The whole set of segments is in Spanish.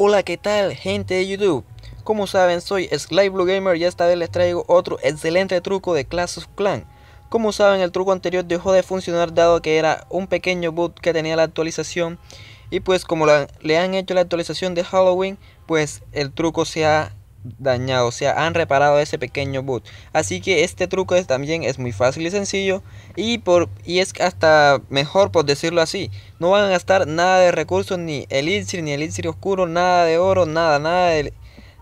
Hola, ¿qué tal, gente de YouTube? Como saben, soy Sly Blue Gamer y esta vez les traigo otro excelente truco de Clash of Clans. Como saben, el truco anterior dejó de funcionar dado que era un pequeño boot que tenía la actualización. Y pues como le han hecho la actualización de Halloween, pues el truco se ha dañado, o sea, han reparado ese pequeño boot. Así que este truco es, también es muy fácil y sencillo y, por, y es hasta mejor por decirlo así. No van a gastar nada de recursos, ni elixir, ni elixir oscuro, nada de oro, nada, nada de,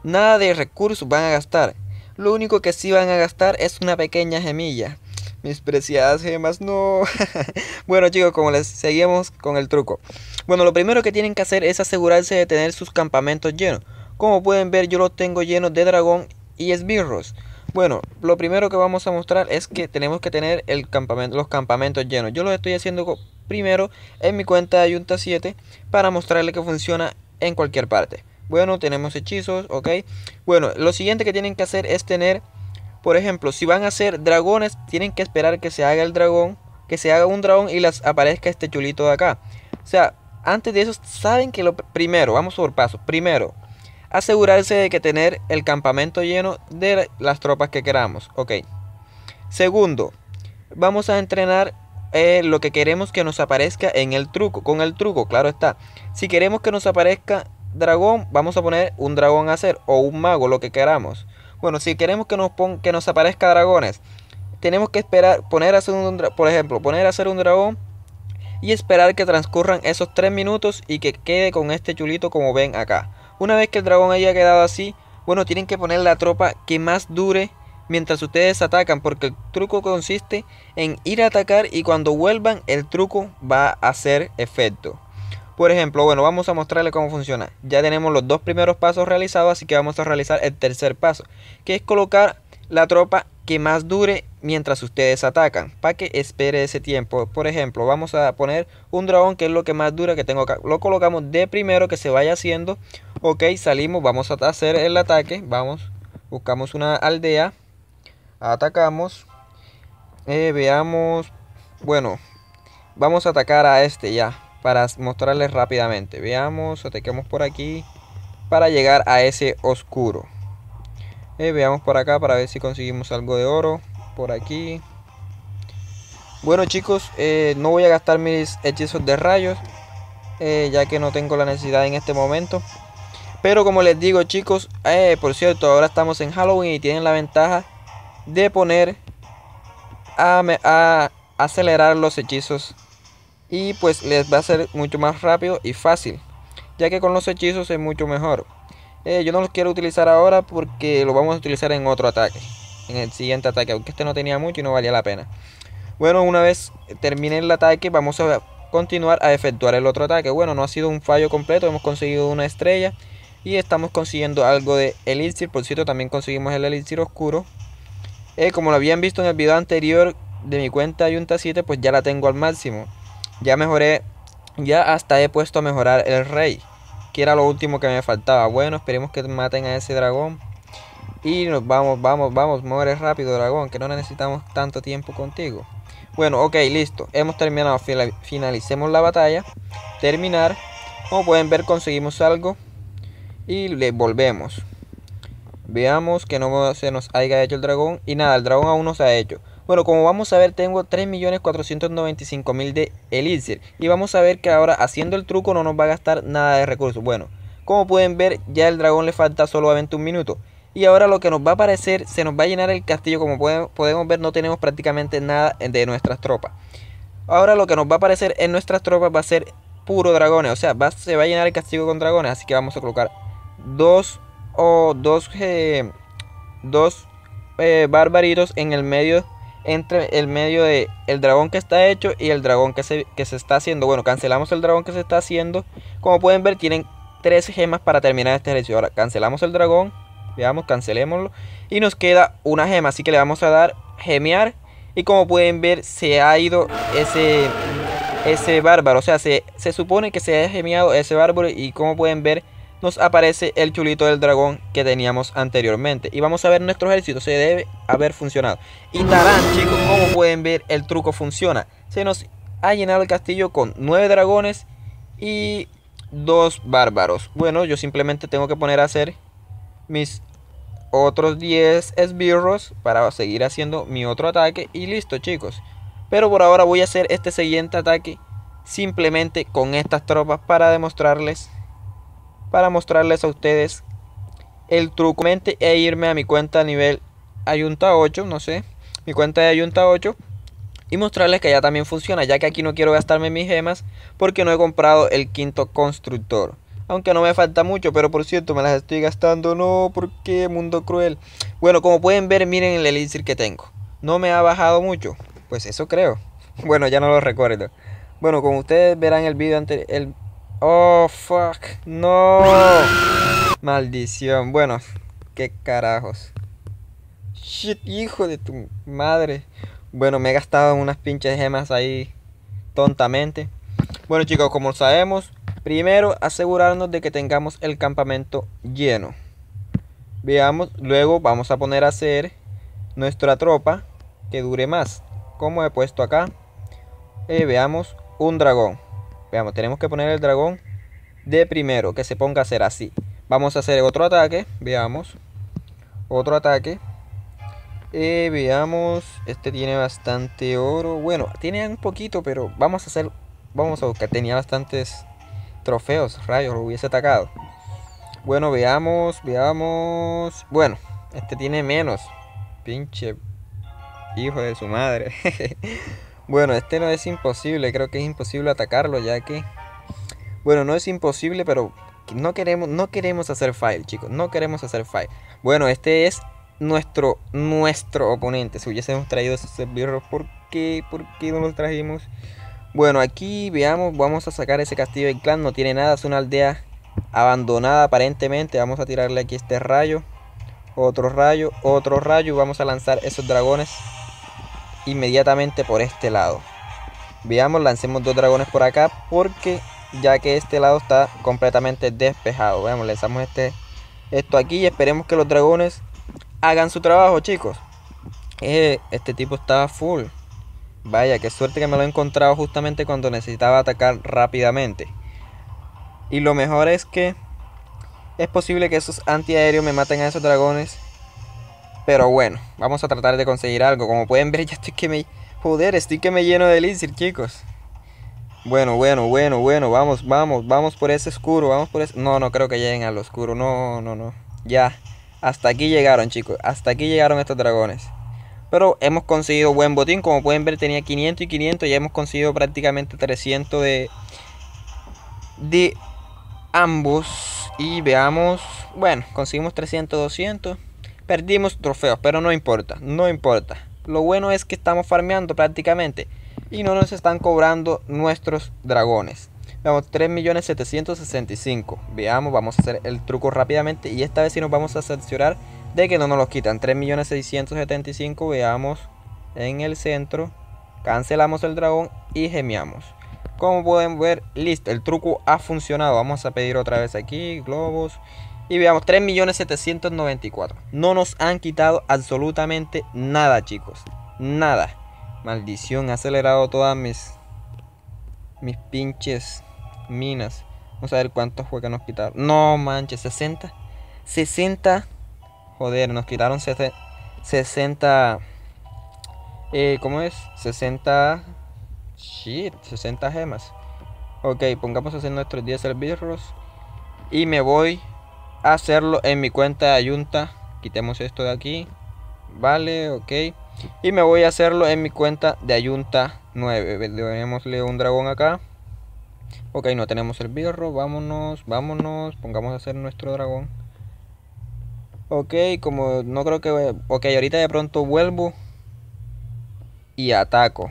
nada de recursos van a gastar. Lo único que sí van a gastar es una pequeña gemilla. Mis preciadas gemas, no. bueno chicos, como les seguimos con el truco. Bueno, lo primero que tienen que hacer es asegurarse de tener sus campamentos llenos. Como pueden ver yo los tengo llenos de dragón y esbirros. Bueno, lo primero que vamos a mostrar es que tenemos que tener los campamentos llenos. Yo lo estoy haciendo primero en mi cuenta de Ayunta 7 para mostrarle que funciona en cualquier parte. Bueno, tenemos hechizos, ok. Bueno, lo siguiente que tienen que hacer es tener, por ejemplo, si van a hacer dragones, tienen que esperar que se haga el dragón, que se haga un dragón y les aparezca este chulito de acá. O sea, antes de eso, saben que lo primero, vamos por paso. Primero, asegurarse de que tener el campamento lleno de las tropas que queramos. Ok. Segundo, vamos a entrenar eh, lo que queremos que nos aparezca en el truco. Con el truco, claro está. Si queremos que nos aparezca dragón, vamos a poner un dragón a hacer o un mago, lo que queramos. Bueno, si queremos que nos, que nos aparezca dragones, tenemos que esperar, poner a hacer un, por ejemplo, poner a hacer un dragón y esperar que transcurran esos 3 minutos y que quede con este chulito como ven acá. Una vez que el dragón haya quedado así, bueno, tienen que poner la tropa que más dure mientras ustedes atacan, porque el truco consiste en ir a atacar y cuando vuelvan el truco va a hacer efecto. Por ejemplo, bueno, vamos a mostrarle cómo funciona. Ya tenemos los dos primeros pasos realizados, así que vamos a realizar el tercer paso, que es colocar la tropa que más dure mientras ustedes atacan, para que espere ese tiempo. Por ejemplo, vamos a poner un dragón que es lo que más dura que tengo acá. Lo colocamos de primero que se vaya haciendo. Ok, salimos, vamos a hacer el ataque. Vamos, buscamos una aldea. Atacamos. Eh, veamos. Bueno, vamos a atacar a este ya. Para mostrarles rápidamente. Veamos, ataquemos por aquí. Para llegar a ese oscuro. Eh, veamos por acá para ver si conseguimos algo de oro. Por aquí. Bueno chicos, eh, no voy a gastar mis hechizos de rayos. Ya que no tengo la necesidad en este momento. Pero como les digo chicos, por cierto, ahora estamos en Halloween y tienen la ventaja de poner a, a acelerar los hechizos. Y pues les va a ser mucho más rápido y fácil. Ya que con los hechizos es mucho mejor. Eh, yo no los quiero utilizar ahora porque lo vamos a utilizar en otro ataque. En el siguiente ataque, aunque este no tenía mucho y no valía la pena. Bueno, una vez termine el ataque, vamos a continuar a efectuar el otro ataque. Bueno, no ha sido un fallo completo, hemos conseguido una estrella. Y estamos consiguiendo algo de elixir. Por cierto, también conseguimos el elixir oscuro. Eh, como lo habían visto en el video anterior de mi cuenta Yunta 7, pues ya la tengo al máximo. Ya mejoré, ya hasta he puesto a mejorar el rey que era lo último que me faltaba. Bueno, esperemos que maten a ese dragón. Y nos vamos, vamos, vamos, muere rápido dragón, que no necesitamos tanto tiempo contigo. Bueno, ok, listo. Hemos terminado. Finalicemos la batalla. Terminar. Como pueden ver, conseguimos algo. Y le volvemos. Veamos que no se nos haya hecho el dragón. Y nada, el dragón aún no se ha hecho. Bueno, como vamos a ver, tengo 3.495.000 de elixir. Y vamos a ver que ahora haciendo el truco no nos va a gastar nada de recursos. Bueno, como pueden ver, ya el dragón le falta a 21 minutos. Y ahora lo que nos va a aparecer, se nos va a llenar el castillo. Como podemos ver, no tenemos prácticamente nada de nuestras tropas. Ahora lo que nos va a aparecer en nuestras tropas va a ser puro dragones. O sea, se va a llenar el castillo con dragones. Así que vamos a colocar dos o dos, eh, dos eh, barbaritos en el medio entre el medio de el dragón que está hecho y el dragón que se, que se está haciendo. Bueno, cancelamos el dragón que se está haciendo. Como pueden ver, tienen tres gemas para terminar este ejercicio. Ahora cancelamos el dragón. Veamos, cancelémoslo. Y nos queda una gema. Así que le vamos a dar gemear. Y como pueden ver, se ha ido ese, ese bárbaro. O sea, se, se supone que se ha gemeado ese bárbaro. Y como pueden ver, nos aparece el chulito del dragón que teníamos anteriormente. Y vamos a ver nuestro ejército, se debe haber funcionado. Y tarán chicos, como pueden ver el truco funciona. Se nos ha llenado el castillo con 9 dragones y dos bárbaros. Bueno, yo simplemente tengo que poner a hacer mis otros 10 esbirros para seguir haciendo mi otro ataque y listo chicos. Pero por ahora voy a hacer este siguiente ataque simplemente con estas tropas para demostrarles, para mostrarles a ustedes el truco e irme a mi cuenta nivel Ayunta 8, no sé, mi cuenta de Ayunta 8 y mostrarles que ya también funciona, ya que aquí no quiero gastarme mis gemas porque no he comprado el quinto constructor. Aunque no me falta mucho, pero por cierto me las estoy gastando. No, porque mundo cruel. Bueno, como pueden ver, miren el elixir que tengo. No me ha bajado mucho. Pues eso creo. Bueno, ya no lo recuerdo. Bueno, como ustedes verán el video. El... Oh, fuck. No. Maldición. Bueno, qué carajos. Shit, hijo de tu madre. Bueno, me he gastado unas pinches gemas ahí tontamente. Bueno chicos, como sabemos, primero asegurarnos de que tengamos el campamento lleno. Veamos, luego vamos a poner a hacer nuestra tropa que dure más. Como he puesto acá, eh, veamos un dragón. Veamos, tenemos que poner el dragón de primero, que se ponga a hacer así. Vamos a hacer otro ataque, veamos. Otro ataque. Eh, veamos, este tiene bastante oro. Bueno, tiene un poquito, pero vamos a hacer, vamos a buscar. Tenía bastantes trofeos, rayos, lo hubiese atacado. Bueno, veamos, veamos. Bueno, este tiene menos. Pinche hijo de su madre. bueno, este no es imposible, creo que es imposible atacarlo ya que... Bueno, no es imposible, pero no queremos, no queremos hacer file, chicos. No queremos hacer file. Bueno, este es nuestro, nuestro oponente. Si hubiésemos traído esos servidores, ¿por qué? ¿Por qué no los trajimos? Bueno, aquí veamos, vamos a sacar ese castillo del clan. No tiene nada, es una aldea abandonada aparentemente. Vamos a tirarle aquí este rayo. Otro rayo, otro rayo. Vamos a lanzar esos dragones inmediatamente por este lado. Veamos, lancemos dos dragones por acá porque ya que este lado está completamente despejado. Veamos, lanzamos este, esto aquí y esperemos que los dragones hagan su trabajo, chicos. Eh, este tipo está full. Vaya, qué suerte que me lo he encontrado justamente cuando necesitaba atacar rápidamente. Y lo mejor es que es posible que esos antiaéreos me maten a esos dragones. Pero bueno, vamos a tratar de conseguir algo. Como pueden ver, ya estoy que me... Joder, estoy que me lleno de elixir, chicos. Bueno, bueno, bueno, bueno. Vamos, vamos, vamos por ese oscuro. Vamos por ese... No, no creo que lleguen al oscuro. No, no, no. Ya. Hasta aquí llegaron, chicos. Hasta aquí llegaron estos dragones. Pero hemos conseguido buen botín. Como pueden ver, tenía 500 y 500. Ya hemos conseguido prácticamente 300 de... De ambos. Y veamos... Bueno, conseguimos 300, 200. Perdimos trofeos, pero no importa. No importa. Lo bueno es que estamos farmeando prácticamente. Y no nos están cobrando nuestros dragones. Veamos, 3.765. Veamos, vamos a hacer el truco rápidamente. Y esta vez sí nos vamos a cerciorar de que no nos los quitan. 3.675. Veamos en el centro. Cancelamos el dragón y gemiamos. Como pueden ver, listo, el truco ha funcionado. Vamos a pedir otra vez aquí, globos. Y veamos, 3.794. No nos han quitado absolutamente nada, chicos. Nada. Maldición, ha acelerado todas mis... Mis pinches minas. Vamos a ver cuántos fue que nos quitaron. No manches, 60. 60. Joder, nos quitaron 60. Eh, ¿Cómo es? 60. Shit, 60 gemas. Ok, pongamos a hacer nuestros 10 servirros. Y me voy hacerlo en mi cuenta de Ayunta. Quitemos esto de aquí. Vale, ok. Y me voy a hacerlo en mi cuenta de Ayunta 9. Démosle un dragón acá. Ok, no tenemos el birro. Vámonos, vámonos. Pongamos a hacer nuestro dragón. Ok, como no creo que... Ok, ahorita de pronto vuelvo. Y ataco.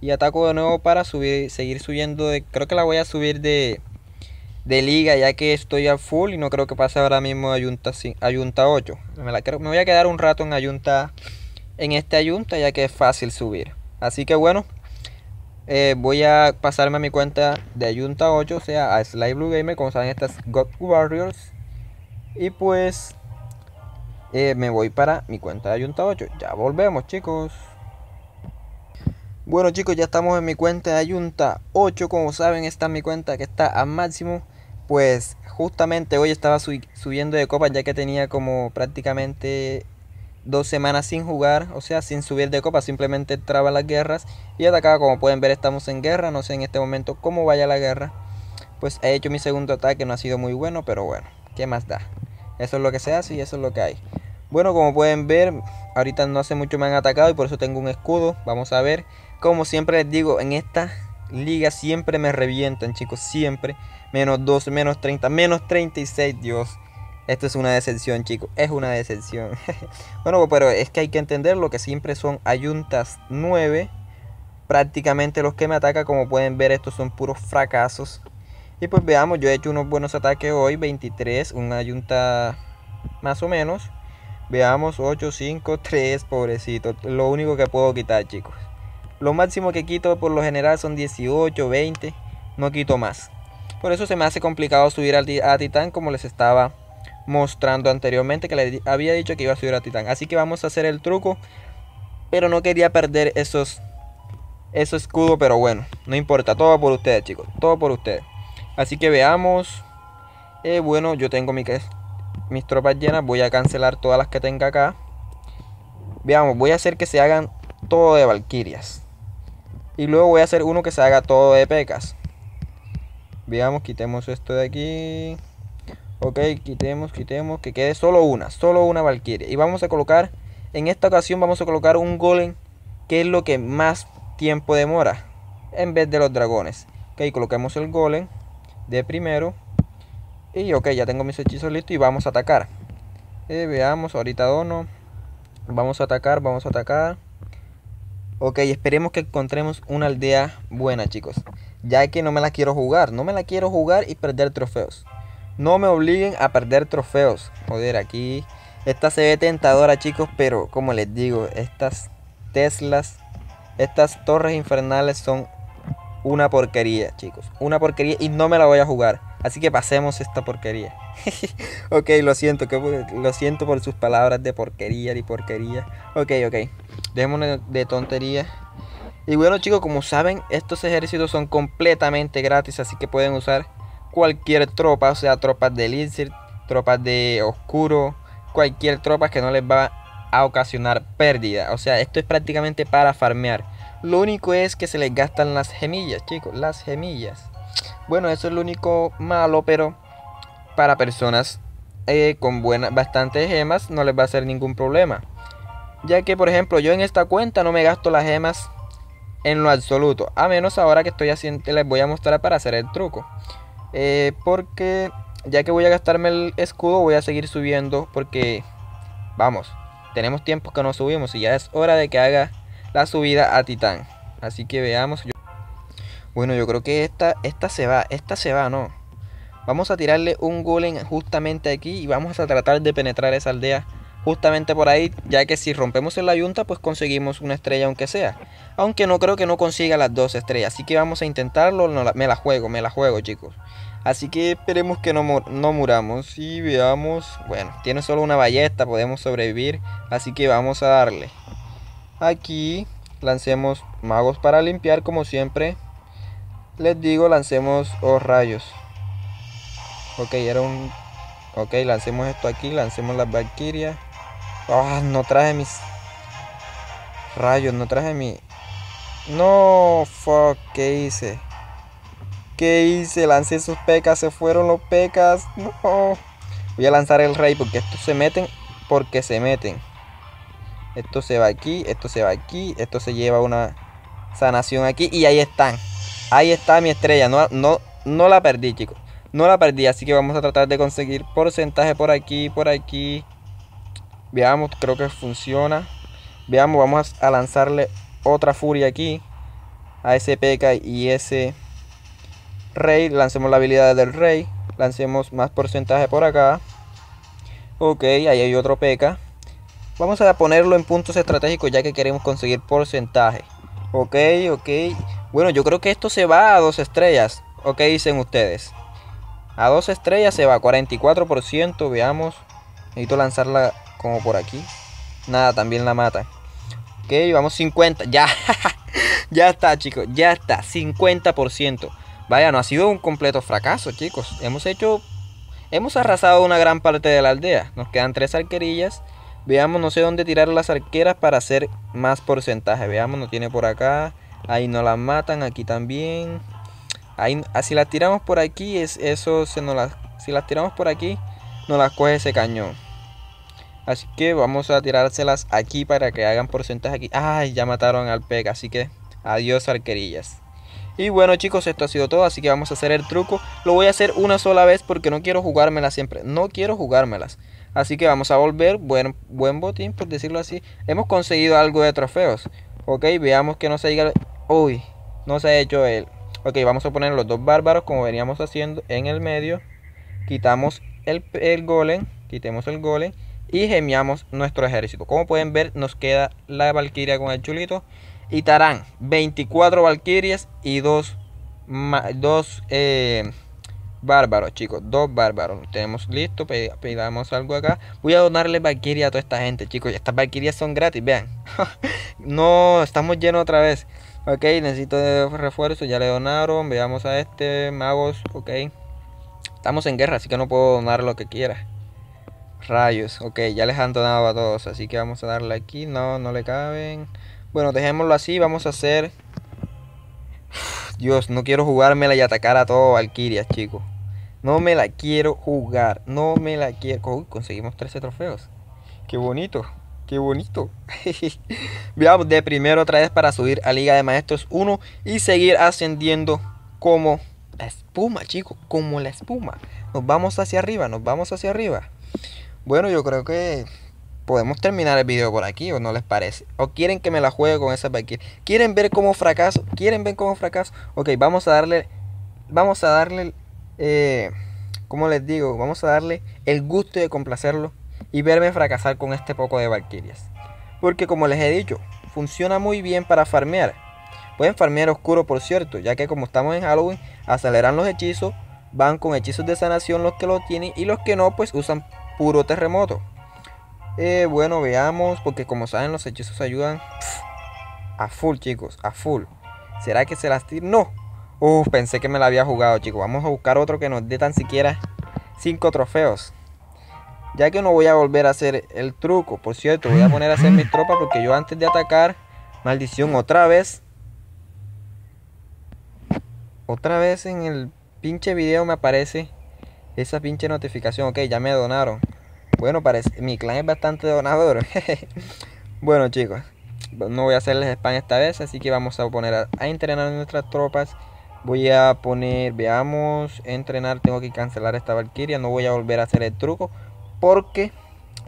Y ataco de nuevo para subir, seguir subiendo de... Creo que la voy a subir de... De liga ya que estoy a full y no creo que pase ahora mismo Ayunta, Ayunta 8. Me, voy a quedar un rato en Ayunta... En este Ayunta ya que es fácil subir. Así que bueno, eh, voy a pasarme a mi cuenta de Ayunta 8, o sea, a Sly Blue Gamer, como saben, estas God Warriors. Y pues eh, me voy para mi cuenta de Ayunta 8. Ya volvemos, chicos. Bueno, chicos, ya estamos en mi cuenta de Ayunta 8. Como saben, esta es mi cuenta que está a máximo. Pues justamente hoy estaba subiendo de copas ya que tenía como prácticamente dos semanas sin jugar, o sea, sin subir de copa, simplemente entraba en las guerras y atacaba, como pueden ver estamos en guerra, no sé en este momento cómo vaya la guerra. Pues he hecho mi segundo ataque, no ha sido muy bueno, pero bueno, ¿qué más da? Eso es lo que se hace y eso es lo que hay. Bueno, como pueden ver, ahorita no hace mucho me han atacado y por eso tengo un escudo. Vamos a ver. Como siempre les digo, en esta liga siempre me revientan, chicos, siempre. Menos 12, menos 30, menos 36, Dios. Esto es una decepción, chicos. Es una decepción. bueno, pero es que hay que entender lo que siempre son ayuntas 9. Prácticamente los que me atacan, como pueden ver, estos son puros fracasos. Y pues veamos, yo he hecho unos buenos ataques hoy. 23, una ayunta más o menos. Veamos, 8, 5, 3, pobrecito. Lo único que puedo quitar, chicos. Lo máximo que quito por lo general son 18, 20. No quito más. Por eso se me hace complicado subir a Titán como les estaba mostrando anteriormente que le había dicho que iba a subir a Titán. Así que vamos a hacer el truco. Pero no quería perder esos, escudos. Pero bueno, no importa. Todo por ustedes, chicos. Todo por ustedes. Así que veamos. Eh, bueno, yo tengo mi, mis tropas llenas. Voy a cancelar todas las que tenga acá. Veamos, voy a hacer que se hagan todo de Valkyrias. Y luego voy a hacer uno que se haga todo de pecas. Veamos, quitemos esto de aquí. Ok, quitemos, quitemos. Que quede solo una, solo una Valkyria. Y vamos a colocar, en esta ocasión vamos a colocar un golem. Que es lo que más tiempo demora. En vez de los dragones. Ok, coloquemos el golem de primero. Y ok, ya tengo mis hechizos listos y vamos a atacar. Eh, veamos, ahorita dono. Vamos a atacar, vamos a atacar. Ok, esperemos que encontremos una aldea buena, chicos. Ya que no me la quiero jugar. No me la quiero jugar y perder trofeos. No me obliguen a perder trofeos. Joder, aquí... Esta se ve tentadora, chicos, pero como les digo, estas Teslas, estas torres infernales son una porquería, chicos. Una porquería y no me la voy a jugar. Así que pasemos esta porquería. ok, lo siento, que, lo siento por sus palabras de porquería y porquería. Ok, ok. Dejémonos de tontería. Y bueno chicos, como saben, estos ejércitos son completamente gratis, así que pueden usar cualquier tropa, o sea, tropas de Lizard, tropas de Oscuro, cualquier tropa que no les va a ocasionar pérdida. O sea, esto es prácticamente para farmear. Lo único es que se les gastan las gemillas, chicos, las gemillas. Bueno, eso es lo único malo, pero para personas eh, con buenas, bastantes gemas no les va a hacer ningún problema. Ya que, por ejemplo, yo en esta cuenta no me gasto las gemas en lo absoluto. A menos ahora que estoy haciendo, les voy a mostrar para hacer el truco. Eh, porque ya que voy a gastarme el escudo, voy a seguir subiendo. Porque, vamos, tenemos tiempo que no subimos y ya es hora de que haga la subida a Titán. Así que veamos. Bueno, yo creo que esta, esta se va, esta se va, ¿no? Vamos a tirarle un golem justamente aquí y vamos a tratar de penetrar esa aldea justamente por ahí, ya que si rompemos en la yunta, pues conseguimos una estrella aunque sea. Aunque no creo que no consiga las dos estrellas, así que vamos a intentarlo, me la juego, me la juego chicos. Así que esperemos que no, no muramos y veamos, bueno, tiene solo una ballesta, podemos sobrevivir, así que vamos a darle. Aquí lancemos magos para limpiar como siempre. Les digo, lancemos os rayos. Ok, era un... Ok, lancemos esto aquí, lancemos las valquirias. Ah, no traje mis... Rayos, no traje mi... No, fuck, ¿qué hice? ¿Qué hice? Lancé sus pecas, se fueron los pecas. No. Voy a lanzar el rey porque estos se meten porque se meten. Esto se va aquí, esto se va aquí, esto se lleva una sanación aquí y ahí están. Ahí está mi estrella, no, no, no la perdí chicos. No la perdí, así que vamos a tratar de conseguir porcentaje por aquí, por aquí. Veamos, creo que funciona. Veamos, vamos a lanzarle otra furia aquí. A ese P.K. y ese rey. Lancemos la habilidad del rey. Lancemos más porcentaje por acá. Ok, ahí hay otro P.K. Vamos a ponerlo en puntos estratégicos ya que queremos conseguir porcentaje. Ok, ok. Bueno, yo creo que esto se va a dos estrellas. Ok, dicen ustedes. A dos estrellas se va, 44%, veamos. Necesito lanzarla como por aquí. Nada, también la mata. Ok, vamos 50. Ya, ya está chicos, ya está, 50%. Vaya, no ha sido un completo fracaso, chicos. Hemos hecho... Hemos arrasado una gran parte de la aldea. Nos quedan tres arquerillas. Veamos, no sé dónde tirar las arqueras para hacer más porcentaje. Veamos, no tiene por acá. Ahí no las matan, aquí también. Ahí, ah, si las tiramos por aquí, es, eso se nos las... Si las tiramos por aquí, nos las coge ese cañón. Así que vamos a tirárselas aquí para que hagan porcentaje aquí. Ay, ya mataron al peg, así que adiós arquerillas. Y bueno chicos, esto ha sido todo, así que vamos a hacer el truco. Lo voy a hacer una sola vez porque no quiero jugármelas siempre. No quiero jugármelas. Así que vamos a volver, buen, buen botín por decirlo así. Hemos conseguido algo de trofeos. Ok, veamos que no se diga... Uy, no se ha hecho el... Ok, vamos a poner los dos bárbaros como veníamos haciendo en el medio. Quitamos el, el golem, quitemos el golem y gemiamos nuestro ejército. Como pueden ver, nos queda la valquiria con el chulito. Y Tarán, 24 valquirias y dos, dos eh, bárbaros, chicos. Dos bárbaros. tenemos listo. Pidamos algo acá. Voy a donarle valquiria a toda esta gente, chicos. Estas valquirias son gratis, vean. no, estamos llenos otra vez. Ok, necesito refuerzo. Ya le donaron. Veamos a este. Magos, ok. Estamos en guerra, así que no puedo donar lo que quiera. Rayos, ok, ya les han donado a todos, así que vamos a darle aquí, no, no le caben. Bueno, dejémoslo así, vamos a hacer... Dios, no quiero jugármela y atacar a todos Valkyrias, chicos. No me la quiero jugar, no me la quiero... Uy, conseguimos 13 trofeos. Qué bonito, qué bonito. Veamos de primero otra vez para subir a Liga de Maestros 1 y seguir ascendiendo como la espuma, chicos, como la espuma. Nos vamos hacia arriba, nos vamos hacia arriba. Bueno, yo creo que podemos terminar el video por aquí, ¿o no les parece? ¿O quieren que me la juegue con esa Valkyrie? ¿Quieren ver cómo fracaso? ¿Quieren ver cómo fracaso? Ok, vamos a darle... Vamos a darle... Eh, como les digo, vamos a darle el gusto de complacerlo y verme fracasar con este poco de Valkyrias. Porque como les he dicho, funciona muy bien para farmear. Pueden farmear oscuro por cierto, ya que como estamos en Halloween, aceleran los hechizos, van con hechizos de sanación los que lo tienen y los que no pues usan puro terremoto. Eh, bueno, veamos, porque como saben los hechizos ayudan a full, chicos, a full. ¿Será que se las tira? No. Uf, pensé que me la había jugado, chicos. Vamos a buscar otro que nos dé tan siquiera 5 trofeos. Ya que no voy a volver a hacer el truco. Por cierto, voy a poner a hacer mis tropas porque yo antes de atacar, maldición, otra vez. Otra vez en el pinche video me aparece esa pinche notificación. Ok, ya me donaron. Bueno, parece, mi clan es bastante donador. bueno, chicos, no voy a hacerles spam esta vez, así que vamos a poner a, entrenar nuestras tropas. Voy a poner, veamos, entrenar, tengo que cancelar esta Valkyria, no voy a volver a hacer el truco porque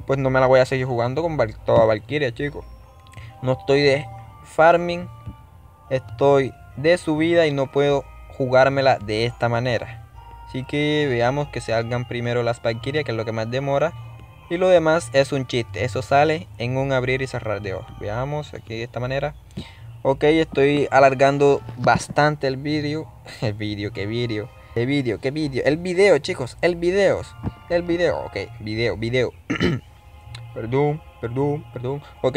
pues no me la voy a seguir jugando con toda Valkyria, chicos. No estoy de farming, estoy de subida y no puedo jugármela de esta manera. Así que veamos que se hagan primero las Valkyrias, que es lo que más demora. Y lo demás es un chiste. Eso sale en un abrir y cerrar de ojos. Veamos aquí de esta manera. Ok, estoy alargando bastante el vídeo. El vídeo, qué vídeo. El vídeo, qué vídeo. El vídeo, chicos. El vídeo. El vídeo. Ok, vídeo, vídeo. perdón, perdón, perdón. Ok.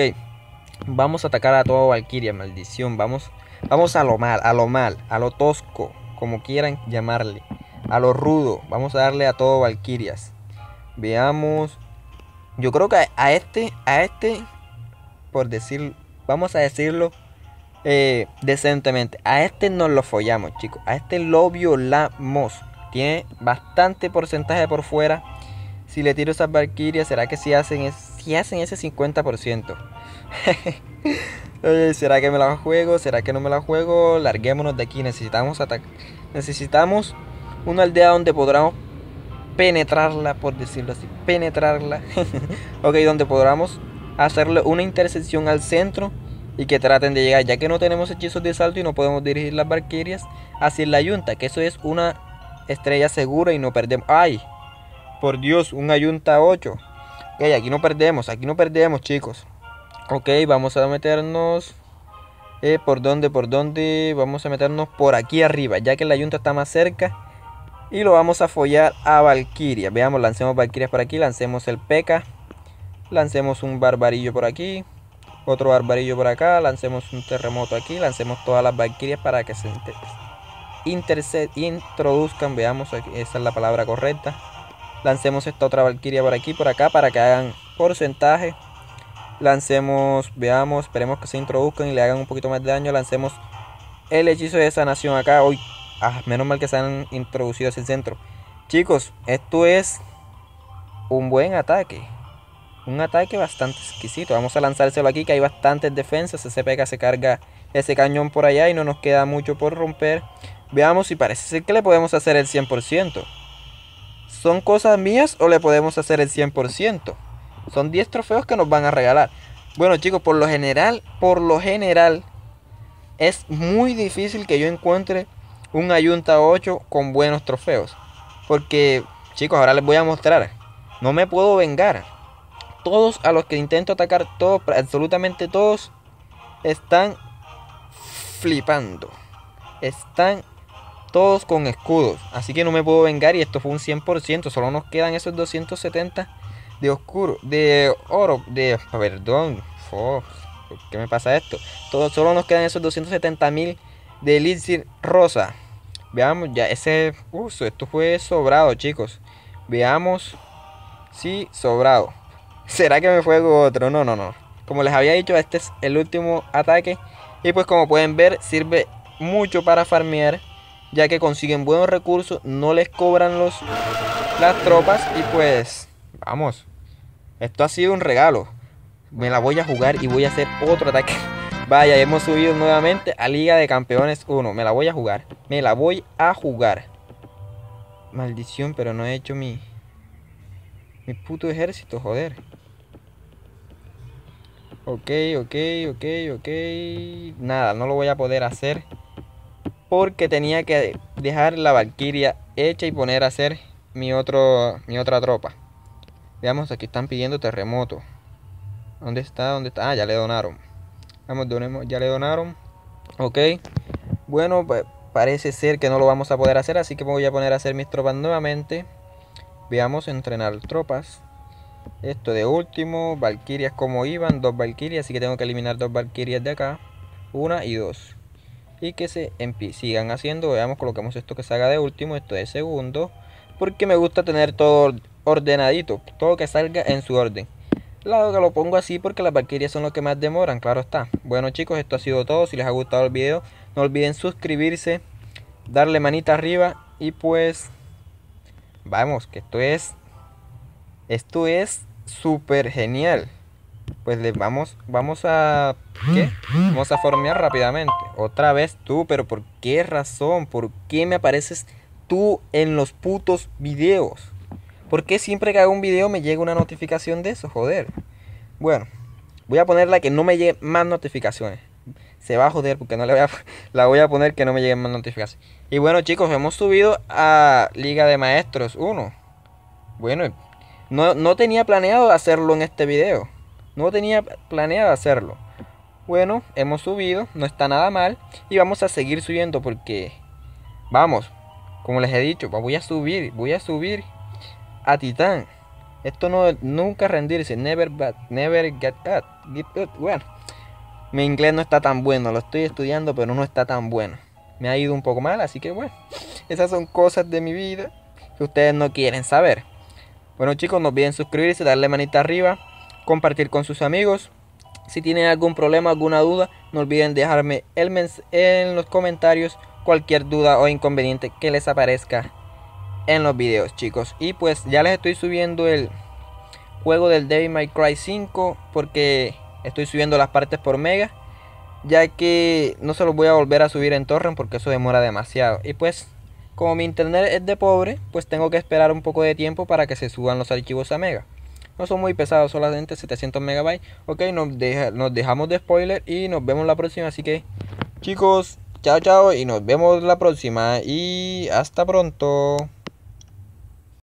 Vamos a atacar a toda Valkyria, maldición. Vamos, vamos a lo mal, a lo mal, a lo tosco, como quieran llamarle a lo rudo. Vamos a darle a todo Valkyrias. Veamos. Yo creo que a este, a este, por decir, vamos a decirlo eh, decentemente. A este nos lo follamos, chicos. A este lo violamos. Tiene bastante porcentaje por fuera. Si le tiro esas Valkyrias, ¿será que si hacen, si hacen ese 50%? ¿Será que me la juego? ¿Será que no me la juego? Larguémonos de aquí. Necesitamos atacar. Necesitamos una aldea donde podamos penetrarla, por decirlo así, penetrarla. ok, donde podamos hacerle una intersección al centro y que traten de llegar, ya que no tenemos hechizos de salto y no podemos dirigir las barquerias hacia la yunta, que eso es una estrella segura y no perdemos. ¡Ay! Por Dios, un ayunta 8. Ok, aquí no perdemos, aquí no perdemos, chicos. Ok, vamos a meternos. Eh, ¿Por dónde? ¿Por dónde? Vamos a meternos por aquí arriba, ya que la yunta está más cerca y lo vamos a follar a Valkyria. Veamos, lancemos Valkyrias por aquí. Lancemos el P.K. Lancemos un barbarillo por aquí. Otro barbarillo por acá. Lancemos un terremoto aquí. Lancemos todas las Valkyrias para que se introduzcan, veamos, esa es la palabra correcta. Lancemos esta otra Valkyria por aquí, por acá, para que hagan porcentaje. Lancemos, veamos, esperemos que se introduzcan y le hagan un poquito más de daño. Lancemos el hechizo de sanación acá. Hoy, ah, menos mal que se han introducido hacia el centro. Chicos, esto es un buen ataque. Un ataque bastante exquisito. Vamos a lanzárselo aquí que hay bastantes defensas. Ese pega se carga ese cañón por allá y no nos queda mucho por romper. Veamos si parece ser que le podemos hacer el 100%. ¿Son cosas mías o le podemos hacer el 100%? Son 10 trofeos que nos van a regalar. Bueno chicos, por lo general, por lo general, es muy difícil que yo encuentre un Ayunta 8 con buenos trofeos. Porque, chicos, ahora les voy a mostrar. No me puedo vengar. Todos a los que intento atacar, todos, absolutamente todos, están flipando. Están todos con escudos. Así que no me puedo vengar y esto fue un 100%. Solo nos quedan esos 270 de oscuro, de oro, de... Perdón. ¿Por qué me pasa esto? Todo, solo nos quedan esos 270 mil de elixir rosa. Veamos ya ese uso. Esto fue sobrado, chicos. Veamos. Sí, sobrado. ¿Será que me fue otro? No, no, no. Como les había dicho, este es el último ataque. Y pues como pueden ver, sirve mucho para farmear. Ya que consiguen buenos recursos. No les cobran los, las tropas. Y pues, vamos. Esto ha sido un regalo. Me la voy a jugar y voy a hacer otro ataque. Vaya, hemos subido nuevamente a Liga de Campeones 1. Me la voy a jugar. Me la voy a jugar. Maldición, pero no he hecho mi... Mi puto ejército, joder. Ok, ok, ok, ok. Nada, no lo voy a poder hacer. Porque tenía que dejar la Valkyria hecha y poner a hacer mi, otro, mi otra tropa. Veamos, aquí están pidiendo terremoto. ¿Dónde está? ¿Dónde está? Ah, ya le donaron. Vamos, ya le donaron. Ok. Bueno, pues parece ser que no lo vamos a poder hacer, así que voy a poner a hacer mis tropas nuevamente. Veamos, entrenar tropas. Esto de último, Valkyrias como iban, dos Valkyrias, así que tengo que eliminar dos Valkyrias de acá. Una y dos. Y que se sigan haciendo, veamos, coloquemos esto que salga de último, esto de segundo. Porque me gusta tener todo ordenadito, todo que salga en su orden. Claro que lo pongo así porque las Valkyrias son lo que más demoran, claro está. Bueno chicos, esto ha sido todo. Si les ha gustado el video, no olviden suscribirse, darle manita arriba y pues... Vamos, que esto es... Esto es súper genial. Pues les vamos, vamos a... ¿Qué? Vamos a formear rápidamente. Otra vez tú, pero ¿por qué razón? ¿Por qué me apareces tú en los putos videos? ¿Por qué siempre que hago un video me llega una notificación de eso? Joder. Bueno, voy a ponerla que no me lleguen más notificaciones. Se va a joder porque no le voy a, la voy a poner que no me lleguen más notificaciones. Y bueno chicos, hemos subido a Liga de Maestros 1. Bueno, no, no tenía planeado hacerlo en este video. No tenía planeado hacerlo. Bueno, hemos subido, no está nada mal. Y vamos a seguir subiendo porque, vamos, como les he dicho, voy a subir, voy a subir a Titán. Esto no nunca rendirse, never but never get up, Bueno, mi inglés no está tan bueno, lo estoy estudiando, pero no está tan bueno. Me ha ido un poco mal, así que bueno, esas son cosas de mi vida que ustedes no quieren saber. Bueno chicos, no olviden suscribirse, darle manita arriba, compartir con sus amigos. Si tienen algún problema, alguna duda, no olviden dejarme el en los comentarios cualquier duda o inconveniente que les aparezca en los videos chicos. Y pues ya les estoy subiendo el juego del Devil May Cry 5 porque estoy subiendo las partes por mega ya que no se los voy a volver a subir en torrent porque eso demora demasiado. Y pues como mi internet es de pobre pues tengo que esperar un poco de tiempo para que se suban los archivos a mega. No son muy pesados solamente 700 megabytes. Ok nos, nos dejamos de spoiler y nos vemos la próxima así que chicos chao chao y nos vemos la próxima y hasta pronto